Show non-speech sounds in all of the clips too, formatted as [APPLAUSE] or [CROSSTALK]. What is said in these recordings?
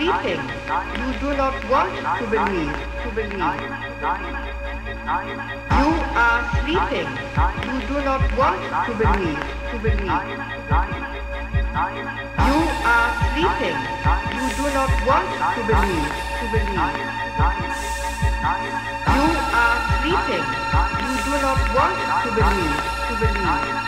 sleeping. You do not want to believe, to believe. You are sleeping. You do not want to believe, to believe. You are sleeping. You do not want to believe, to believe. You are sleeping. You do not want to believe, to believe.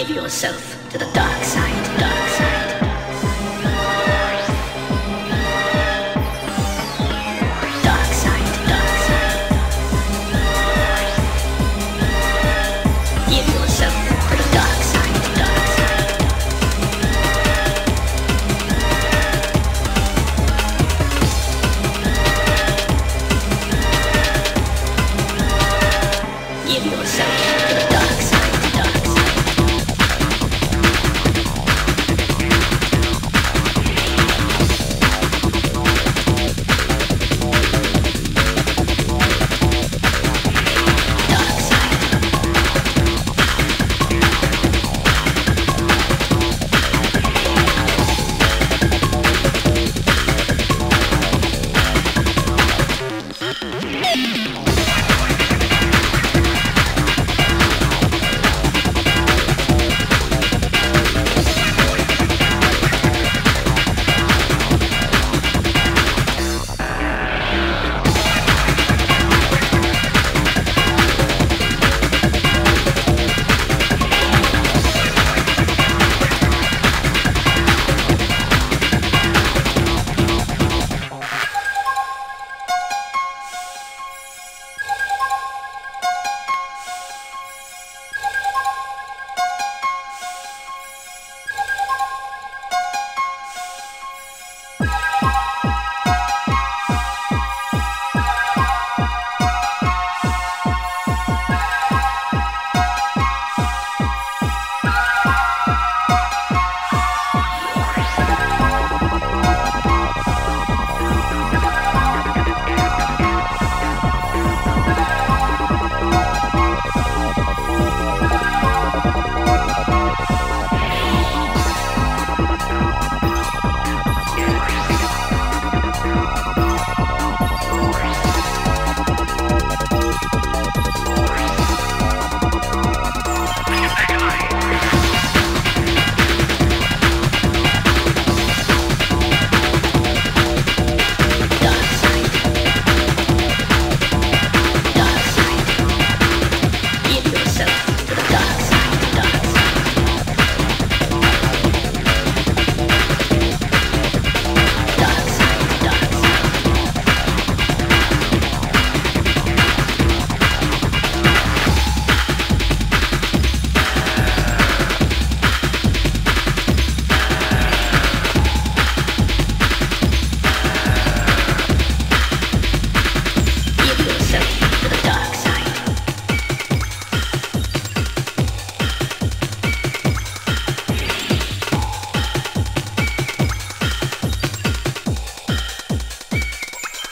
Give yourself to the dark side, dark side.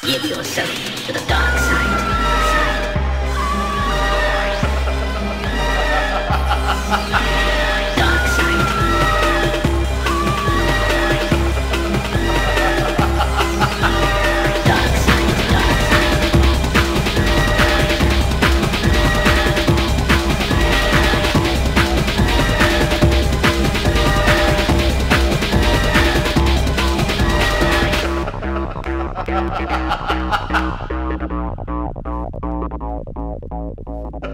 Give yourself to the dark side. Dark [LAUGHS]